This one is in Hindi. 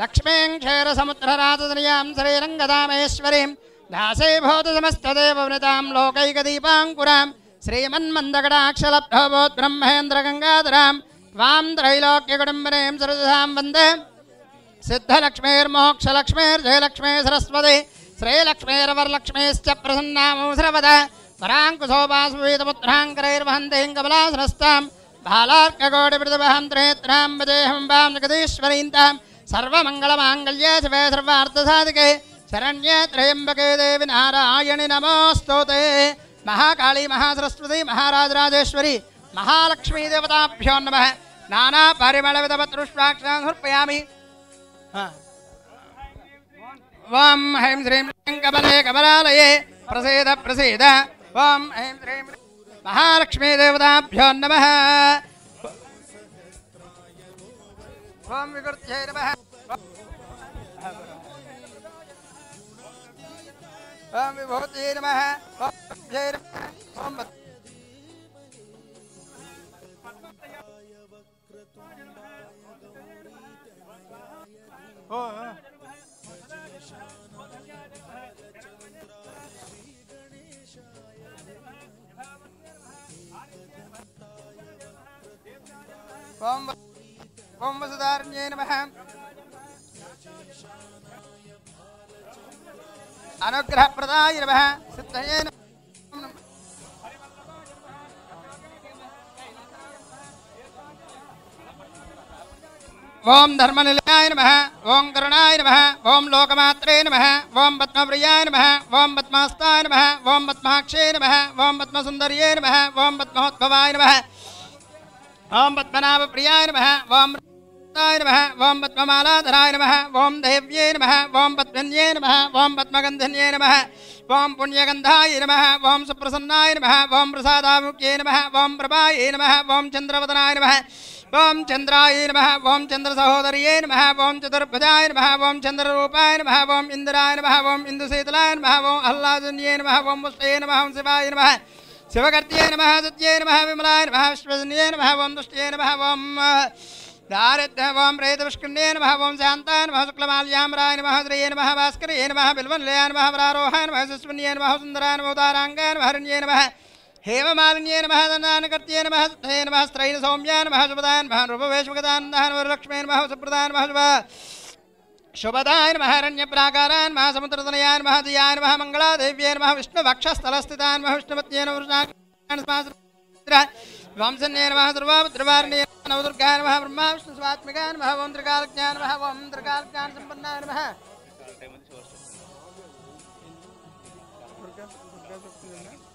लक्ष्मीं क्षीरसमुद्ररातदनियाँ श्रीरङ्गदामेश्वरीं दासे भवतु समस्तदेववनितां लोकैकदीपाङ्कुरां श्रीमन्मन्दगडाक्षलब्धवोद्ब्रह्मेन्द्रगङ्गाधरां त्वां त्रैलोक्यकुटुम्बनीं सरसां वंदे सिद्धलक्ष्मीर्मोक्षलक्ष्मीर्जयलक्ष्मी सरस्वती श्रीलक्ष्मीरवरलक्ष्मीश्च प्रसन्नामोसरवद पराङ्कुशोपासुवेदपुत्राङ्करैर्वहन्तीं कमलासनस्तां बालार्ककोटिप्रतिभहं त्रेत्रां वदेहं वां जगदीश्वरीन्तां सर्वमङ्गलमाङ्गल्ये शिवे सर्वार्थसाधिके शरण्ये त्र्यम्बके देवि नारायणि नमोऽस्तुते महाकाली, महासरस्वती, महाराजराजेश्वरी, महालक्ष्मी देवताभ्यो नमः। नानापरिमलविधपत्रुष्वाक्षां समर्पयामि वां ऐं श्रीं कमले कमलालये प्रसीद प्रसीद। वां ऐं श्रीं महालक्ष्मी देवताभ्यो नमः। वां विकृत्यै नमः। वां विभूत्यै नमः वां विभूत्यै ओम वसुधारण्ये नमः अनुग्रहप्रदाय नमः सिद्धये ओम धर्मनिलयाय नमः ओम करुणाय नमः ओम लोकमात्रे नमः ओम पद्मप्रियाय नमः ओम पद्मास्ताय नमः ओम पद्माक्षे नमः ओम पद्मसुन्दर्ये नमः ओम पद्मोद्भवाय नमः ओम पद्मनाभप्रियाय नमः ओम पद्मगुप्ताय नमः ओं पद्ममालाधराय नमः ओं देव्ये नमः ओं पद्मन्ये नमः ओं पद्मगन्धन्यै नमः ओं पुण्यगन्धाय नमः ओं सुप्रसन्नाय नमः ओं प्रसादामुख्ये नमः ओं प्रभाये नमः ओं चन्द्रवदनाय नमः ओं चन्द्राय नमः ओं चन्द्रसहोदर्यै नमः ओं चतुर्भुजाय नमः ओं चन्द्ररूपाय नमः ओं इन्द्राय नमः ओं इन्दुशीतलाय नमः ओं अल्लादुन्यै नमः ओं मुष्टये नमः ओं शिवाय नमः शिवकर्त्ये नमः सत्ये नमः विमलाय नमः विश्वजन्ये नमः ओं दुष्टये नमः ओं दारिद्र्यवं प्रेतपुष्कण्ये नमः वं शान्ताय नमः शुक्लमाल्यामराय नमः श्रिये नमः भास्करये नमः बिल्वनलया नमः वरारोहाय नमः सुस्मन्ये नमः सुन्दराय नमो दाराङ्गाय नमः हरण्ये नमः हेममालिन्ये नमः धनानकर्त्ये नमः सत्ये नमः स्त्रैन सौम्या नमः शुभदाय नमः रूपवेशमुखदानन्दः नमः नमः सुप्रदाय शुभ शुभदाय नमः अरण्यप्राकारान् नमः समुद्रतनयान् नमः दियान् नमः मङ्गलादेव्ये नमः विष्णुभक्षस्थलस्थितान् वंशन्यैर्वः सर्वपुत्रवारिणीर्वः नवदुर्गार्वः ब्रह्मा विष्णुस्वात्मिकार्वः ओं त्रिकालज्ञानवः ओं त्रिकालज्ञानसम्पन्नार्वः Thank you.